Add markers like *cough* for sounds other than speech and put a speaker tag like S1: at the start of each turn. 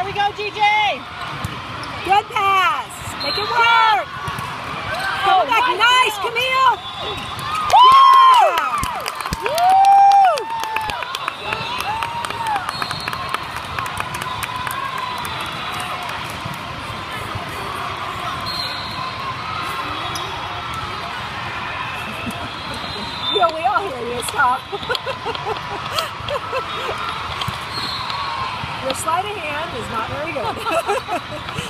S1: There we go, GJ.
S2: Good pass. Make it work. Come back. Nice, Camille. Yeah. Woo! *laughs* Yeah, we all hear you. Stop. *laughs* Your sleight of hand is not very good. *laughs*